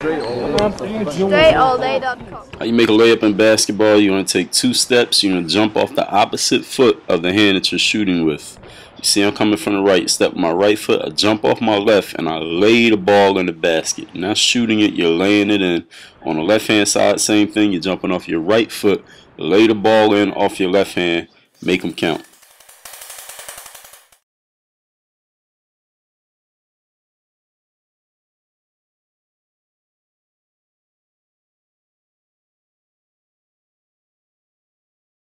Straight How you make a layup in basketball? You're going to take two steps. You're going to jump off the opposite foot of the hand that you're shooting with. You see I'm coming from the right. Step with my right foot. I jump off my left and I lay the ball in the basket. Not shooting it, you're laying it in. On the left hand side, same thing. You're jumping off your right foot. Lay the ball in off your left hand. Make them count.